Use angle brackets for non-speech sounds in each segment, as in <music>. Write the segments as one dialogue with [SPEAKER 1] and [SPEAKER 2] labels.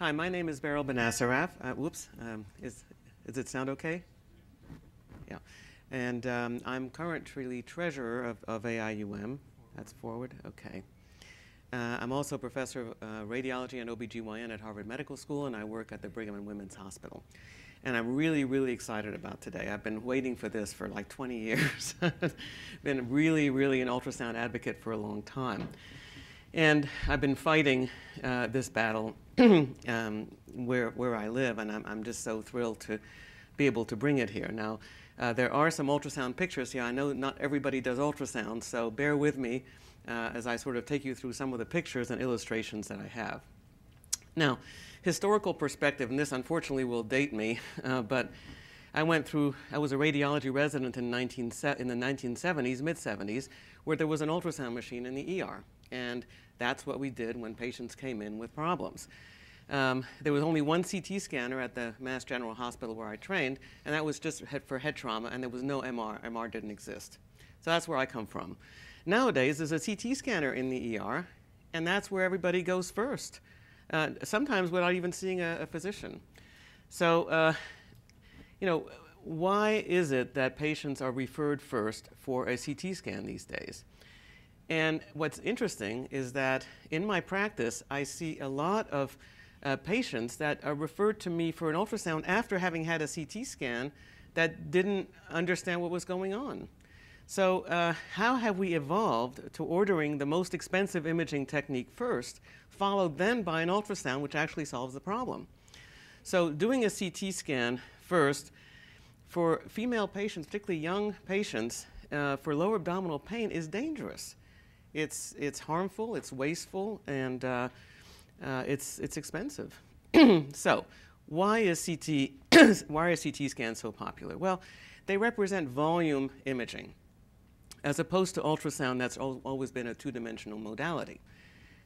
[SPEAKER 1] Hi, my name is Beryl Benacerraf. Uh, whoops, um, is, does it sound okay? Yeah. And um, I'm currently treasurer of, of AIUM. That's forward, okay. Uh, I'm also professor of uh, radiology and OBGYN at Harvard Medical School, and I work at the Brigham and Women's Hospital. And I'm really, really excited about today. I've been waiting for this for like 20 <laughs> years. been really, really an ultrasound advocate for a long time. And I've been fighting uh, this battle <clears throat> um, where, where I live, and I'm, I'm just so thrilled to be able to bring it here. Now, uh, there are some ultrasound pictures here. I know not everybody does ultrasound, so bear with me uh, as I sort of take you through some of the pictures and illustrations that I have. Now, historical perspective, and this unfortunately will date me, <laughs> uh, but I went through, I was a radiology resident in, 19, in the 1970s, mid 70s, where there was an ultrasound machine in the ER. And that's what we did when patients came in with problems. Um, there was only one CT scanner at the Mass General Hospital where I trained, and that was just for head trauma, and there was no MR. MR didn't exist. So that's where I come from. Nowadays, there's a CT scanner in the ER, and that's where everybody goes first, uh, sometimes without even seeing a, a physician. So, uh, you know, why is it that patients are referred first for a CT scan these days? And what's interesting is that in my practice, I see a lot of uh, patients that are referred to me for an ultrasound after having had a CT scan that didn't understand what was going on. So, uh, how have we evolved to ordering the most expensive imaging technique first, followed then by an ultrasound, which actually solves the problem? So, doing a CT scan first for female patients, particularly young patients, uh, for lower abdominal pain is dangerous. It's, it's harmful, it's wasteful, and uh, uh, it's, it's expensive. <clears throat> so, why is, CT, <coughs> why are CT scans so popular? Well, they represent volume imaging as opposed to ultrasound that's al always been a two-dimensional modality.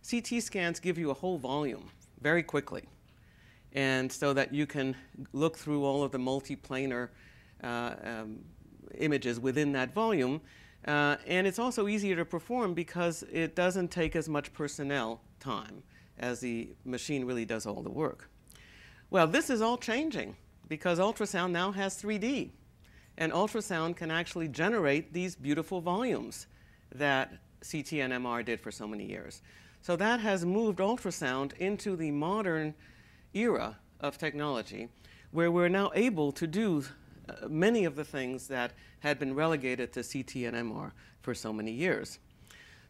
[SPEAKER 1] CT scans give you a whole volume very quickly, and so that you can look through all of the multiplanar uh, um, images within that volume. Uh, and it's also easier to perform because it doesn't take as much personnel time as the machine really does all the work. Well, this is all changing because ultrasound now has 3D and ultrasound can actually generate these beautiful volumes that CT and MR did for so many years. So that has moved ultrasound into the modern era of technology where we're now able to do many of the things that had been relegated to CT and MR for so many years.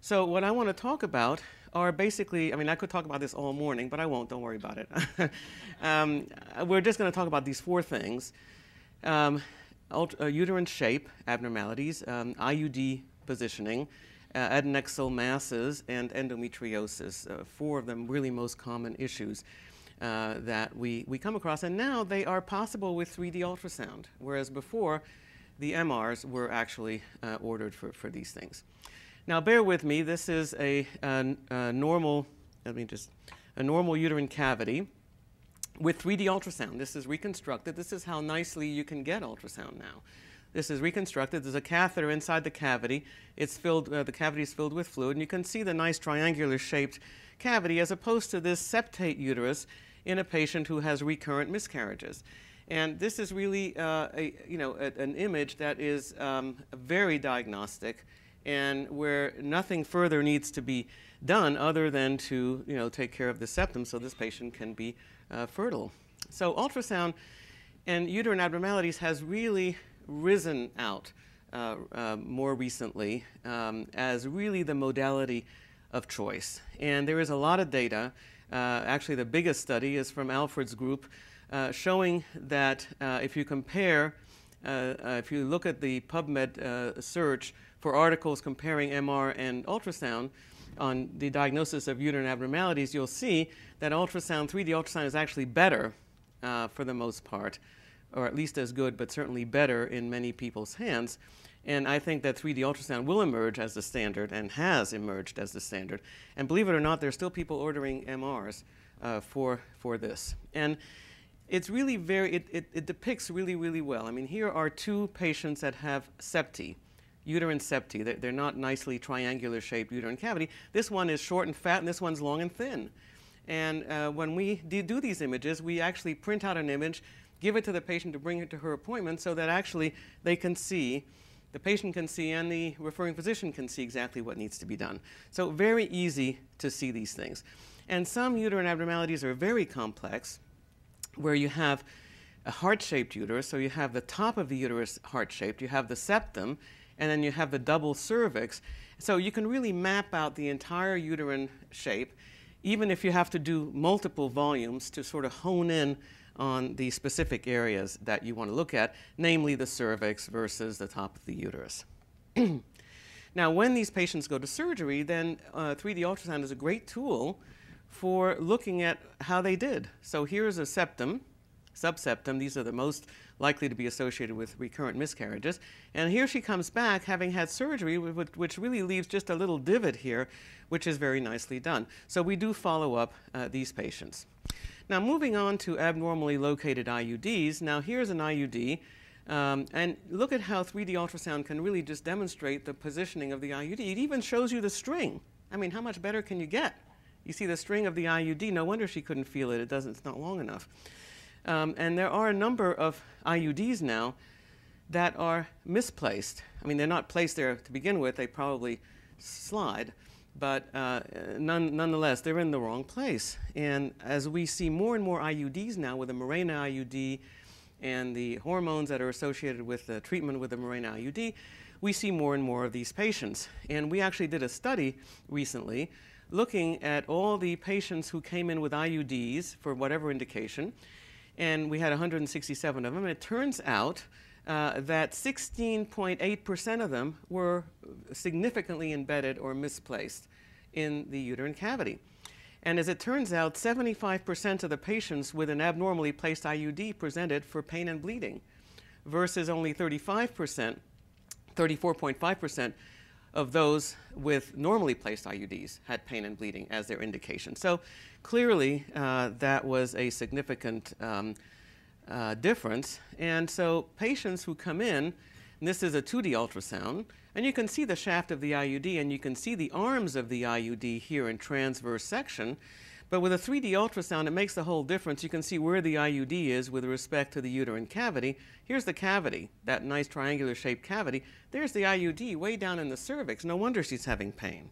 [SPEAKER 1] So what I want to talk about are basically, I mean, I could talk about this all morning, but I won't, don't worry about it. <laughs> um, we're just going to talk about these four things. Um, uh, uterine shape abnormalities, um, IUD positioning, uh, adnexal masses, and endometriosis. Uh, four of them really most common issues uh, that we, we come across. And now they are possible with 3D ultrasound, whereas before the MRs were actually uh, ordered for, for these things. Now bear with me, this is a, a, a normal, let me just, a normal uterine cavity with 3D ultrasound. This is reconstructed. This is how nicely you can get ultrasound now. This is reconstructed. There's a catheter inside the cavity. It's filled, uh, the cavity is filled with fluid, and you can see the nice triangular shaped cavity as opposed to this septate uterus in a patient who has recurrent miscarriages. And this is really uh, a, you know, a, an image that is um, very diagnostic and where nothing further needs to be done other than to you know, take care of the septum so this patient can be uh, fertile. So ultrasound and uterine abnormalities has really risen out uh, uh, more recently um, as really the modality of choice. And there is a lot of data. Uh, actually, the biggest study is from Alfred's group uh, showing that uh, if you compare, if you look at the PubMed search for articles comparing MR and ultrasound, on the diagnosis of uterine abnormalities, you'll see that ultrasound, 3D ultrasound, is actually better uh, for the most part, or at least as good, but certainly better in many people's hands. And I think that 3D ultrasound will emerge as the standard and has emerged as the standard. And believe it or not, there's still people ordering MRs uh, for, for this. And it's really very, it, it, it, depicts really, really well. I mean, here are two patients that have septi uterine septi. They're, not nicely triangular shaped uterine cavity. This one is short and fat, and this one's long and thin. And uh, when we do these images, we actually print out an image, give it to the patient to bring it to her appointment so that actually they can see, the patient can see, and the referring physician can see exactly what needs to be done. So very easy to see these things. And some uterine abnormalities are very complex, where you have a heart-shaped uterus, so you have the top of the uterus heart-shaped, you have the septum, and then you have the double cervix. So you can really map out the entire uterine shape, even if you have to do multiple volumes to sort of hone in on the specific areas that you want to look at, namely the cervix versus the top of the uterus. <clears throat> now, when these patients go to surgery, then uh, 3D ultrasound is a great tool for looking at how they did. So here's a septum, subseptum. These are the most likely to be associated with recurrent miscarriages. And here she comes back having had surgery, which really leaves just a little divot here, which is very nicely done. So we do follow up uh, these patients. Now, moving on to abnormally located IUDs. Now, here's an IUD. Um, and look at how 3D ultrasound can really just demonstrate the positioning of the IUD. It even shows you the string. I mean, how much better can you get? You see the string of the IUD. No wonder she couldn't feel it. It doesn't, it's not long enough. Um, and there are a number of IUDs now that are misplaced. I mean, they're not placed there to begin with, they probably slide, but uh, none, nonetheless, they're in the wrong place. And as we see more and more IUDs now with the Mirena IUD and the hormones that are associated with the treatment with the Mirena IUD, we see more and more of these patients. And we actually did a study recently looking at all the patients who came in with IUDs for whatever indication and we had 167 of them. And it turns out uh, that 16.8% of them were significantly embedded or misplaced in the uterine cavity. And as it turns out, 75% of the patients with an abnormally placed IUD presented for pain and bleeding, versus only 35%, 34.5% of those with normally placed IUDs had pain and bleeding as their indication. So clearly, uh, that was a significant um, uh, difference. And so patients who come in, this is a 2D ultrasound, and you can see the shaft of the IUD and you can see the arms of the IUD here in transverse section. But with a 3D ultrasound, it makes the whole difference. You can see where the IUD is with respect to the uterine cavity. Here's the cavity, that nice triangular shaped cavity. There's the IUD way down in the cervix. No wonder she's having pain.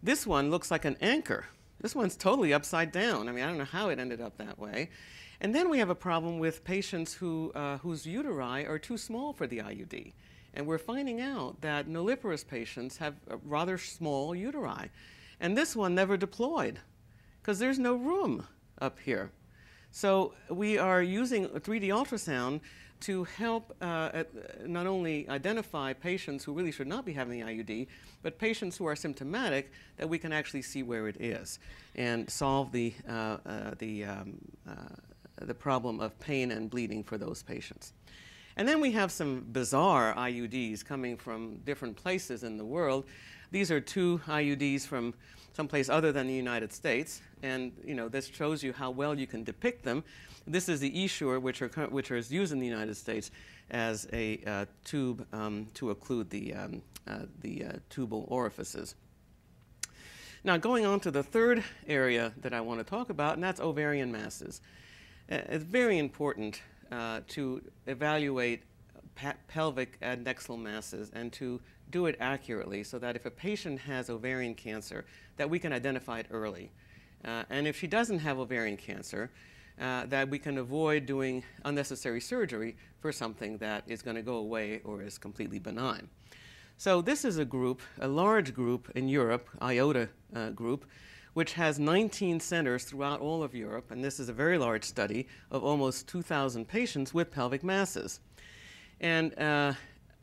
[SPEAKER 1] This one looks like an anchor. This one's totally upside down. I mean, I don't know how it ended up that way. And then we have a problem with patients who, uh, whose uteri are too small for the IUD. And we're finding out that nulliparous patients have rather small uteri. And this one never deployed because there's no room up here. So we are using 3D ultrasound to help uh, not only identify patients who really should not be having the IUD, but patients who are symptomatic that we can actually see where it is and solve the, uh, uh, the, um, uh, the problem of pain and bleeding for those patients. And then we have some bizarre IUDs coming from different places in the world these are two IUDs from someplace other than the United States, and you know this shows you how well you can depict them. This is the Essure, which, are, which is used in the United States as a uh, tube um, to occlude the, um, uh, the uh, tubal orifices. Now, going on to the third area that I want to talk about, and that's ovarian masses. Uh, it's very important uh, to evaluate pelvic adnexal masses and to do it accurately so that if a patient has ovarian cancer, that we can identify it early. Uh, and if she doesn't have ovarian cancer, uh, that we can avoid doing unnecessary surgery for something that is going to go away or is completely benign. So this is a group, a large group in Europe, IOTA uh, group, which has 19 centers throughout all of Europe, and this is a very large study of almost 2,000 patients with pelvic masses. And uh,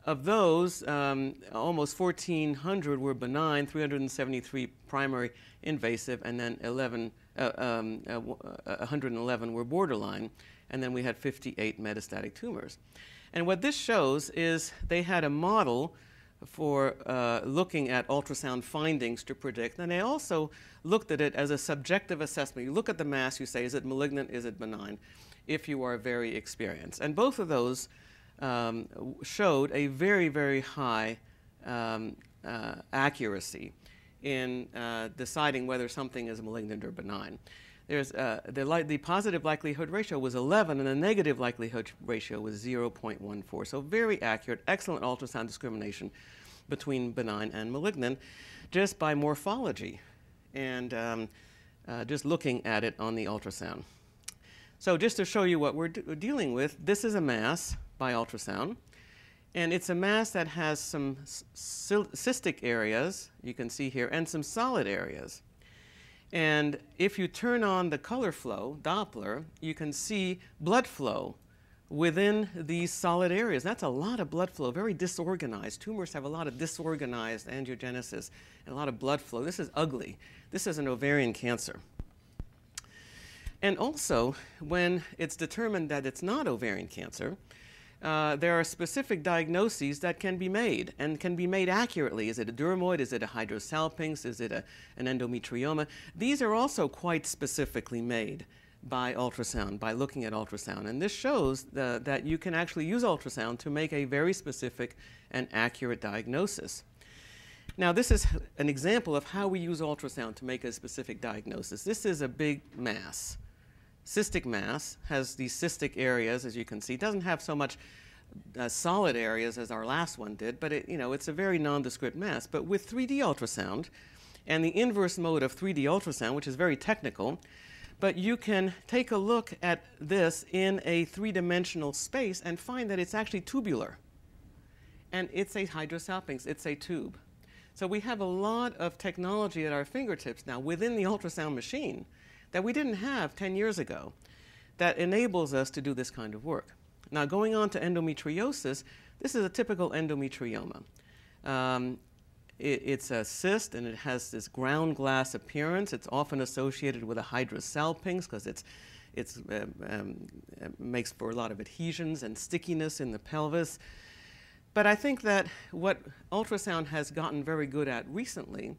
[SPEAKER 1] of those, um, almost 1,400 were benign, 373 primary invasive, and then 11, uh, um, uh, 111 uh, were borderline, and then we had 58 metastatic tumors. And what this shows is they had a model for uh, looking at ultrasound findings to predict, and they also looked at it as a subjective assessment. You look at the mass, you say, is it malignant, is it benign, if you are very experienced. And both of those um, showed a very, very high um, uh, accuracy in uh, deciding whether something is malignant or benign. There's, uh, the, li- the positive likelihood ratio was 11, and the negative likelihood ratio was 0.14. So, very accurate, excellent ultrasound discrimination between benign and malignant just by morphology and um, uh, just looking at it on the ultrasound. So, just to show you what we're, we're dealing with, this is a mass by ultrasound. And it's a mass that has some cystic areas, you can see here, and some solid areas. And if you turn on the color flow, Doppler, you can see blood flow within these solid areas. That's a lot of blood flow, very disorganized. Tumors have a lot of disorganized angiogenesis and a lot of blood flow. This is ugly. This is an ovarian cancer. And also, when it's determined that it's not ovarian cancer, uh, there are specific diagnoses that can be made and can be made accurately. Is it a dermoid? Is it a hydrosalpinx? Is it a, an endometrioma? These are also quite specifically made by ultrasound, by looking at ultrasound. And this shows the, that you can actually use ultrasound to make a very specific and accurate diagnosis. Now, this is an example of how we use ultrasound to make a specific diagnosis. This is a big mass cystic mass has these cystic areas, as you can see. It doesn't have so much uh, solid areas as our last one did, but it, you know, it's a very nondescript mass. But with 3D ultrasound and the inverse mode of 3D ultrasound, which is very technical, but you can take a look at this in a three-dimensional space and find that it's actually tubular. And it's a hydrosalpinx, it's a tube. So we have a lot of technology at our fingertips now within the ultrasound machine that we didn't have 10 years ago that enables us to do this kind of work. Now, going on to endometriosis, this is a typical endometrioma. Um, it, it's a cyst and it has this ground glass appearance. It's often associated with a hydrosalpinx because it's, it's uh, um, makes for a lot of adhesions and stickiness in the pelvis. But I think that what ultrasound has gotten very good at recently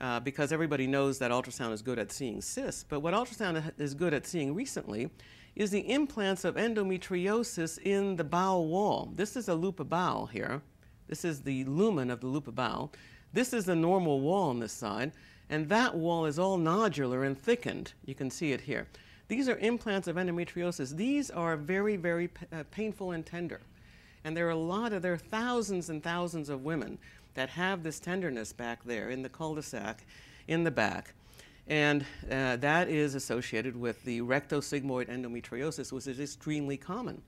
[SPEAKER 1] uh, because everybody knows that ultrasound is good at seeing cysts. But what ultrasound is good at seeing recently is the implants of endometriosis in the bowel wall. This is a loop of bowel here. This is the lumen of the loop of bowel. This is the normal wall on this side, and that wall is all nodular and thickened. You can see it here. These are implants of endometriosis. These are very, very uh, painful and tender. And there are a lot of, there are thousands and thousands of women that have this tenderness back there in the cul-de-sac in the back. And uh, that is associated with the rectosigmoid endometriosis, which is extremely common.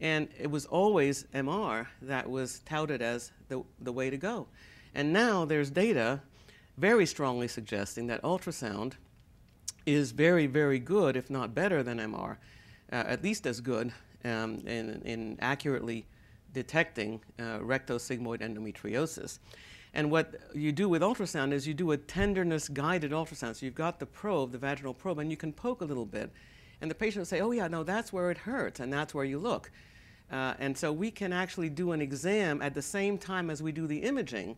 [SPEAKER 1] And it was always MR that was touted as the, the way to go. And now there's data very strongly suggesting that ultrasound is very, very good, if not better than MR, uh, at least as good um, in, in accurately detecting uh, rectosigmoid endometriosis. And what you do with ultrasound is you do a tenderness guided ultrasound. So you've got the probe, the vaginal probe, and you can poke a little bit. And the patient will say, oh, yeah, no, that's where it hurts, and that's where you look. Uh, and so we can actually do an exam at the same time as we do the imaging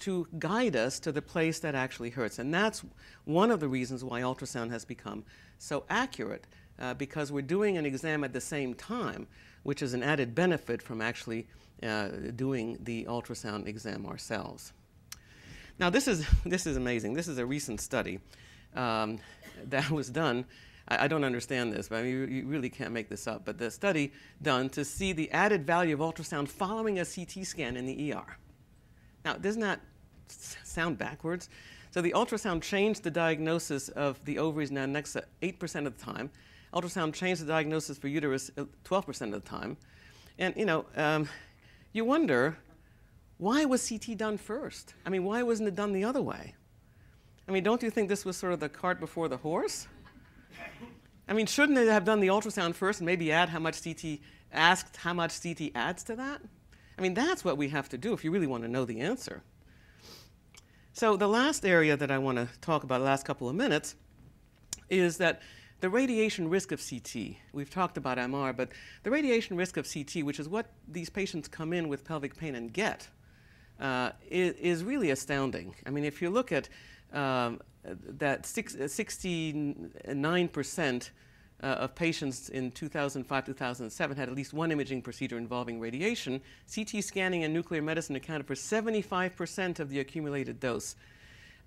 [SPEAKER 1] to guide us to the place that actually hurts. And that's one of the reasons why ultrasound has become so accurate, uh, because we're doing an exam at the same time which is an added benefit from actually uh, doing the ultrasound exam ourselves. Now, this is, <laughs> this is amazing. This is a recent study um, <laughs> that was done. I, I, don't understand this, but I mean, you, you, really can't make this up. But the study done to see the added value of ultrasound following a CT scan in the ER. Now, doesn't that sound backwards? So the ultrasound changed the diagnosis of the ovaries and adnexa 8% of the time, ultrasound changed the diagnosis for uterus 12% uh, of the time. And, you know, um, you wonder, why was CT done first? I mean, why wasn't it done the other way? I mean, don't you think this was sort of the cart before the horse? I mean, shouldn't they have done the ultrasound first and maybe add how much CT, asked how much CT adds to that? I mean, that's what we have to do if you really want to know the answer. So the last area that I want to talk about the last couple of minutes is that the radiation risk of CT, we've talked about MR, but the radiation risk of CT, which is what these patients come in with pelvic pain and get, uh, is, is, really astounding. I mean, if you look at um, that 69% uh, of patients in 2005 2007 had at least one imaging procedure involving radiation, CT scanning and nuclear medicine accounted for 75% of the accumulated dose.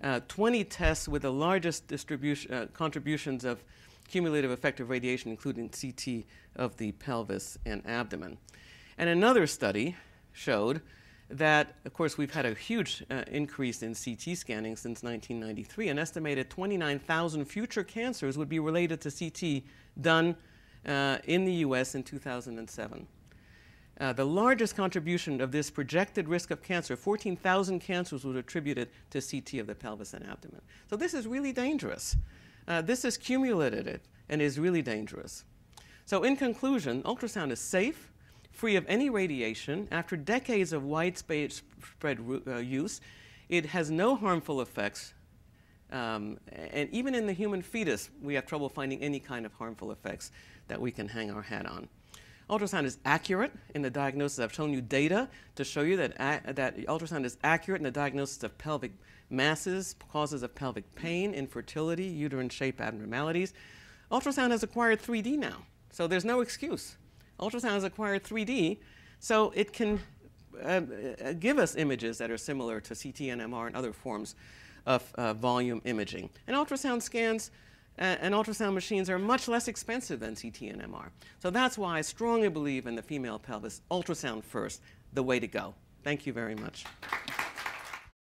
[SPEAKER 1] uh, 20 tests with the largest distribution, uh, contributions of cumulative effect of radiation, including CT of the pelvis and abdomen. And another study showed that, of course, we've had a huge uh, increase in CT scanning since 1993. An estimated 29,000 future cancers would be related to CT done uh, in the US in 2007. Uh, the largest contribution of this projected risk of cancer, 14,000 cancers, was attributed to CT of the pelvis and abdomen. So this is really dangerous. Uh, this is cumulative and is really dangerous. So in conclusion, ultrasound is safe, free of any radiation. After decades of widespread uh, use, it has no harmful effects. Um, and even in the human fetus, we have trouble finding any kind of harmful effects that we can hang our hat on. Ultrasound is accurate in the diagnosis. I've shown you data to show you that, that ultrasound is accurate in the diagnosis of pelvic masses, causes of pelvic pain, infertility, uterine shape abnormalities. Ultrasound has acquired 3D now, so there's no excuse. Ultrasound has acquired 3D, so it can uh, uh, give us images that are similar to CT and MR and other forms of uh, volume imaging. And ultrasound scans and ultrasound machines are much less expensive than CT and MR. So that's why I strongly believe in the female pelvis, ultrasound first, the way to go. Thank you very much.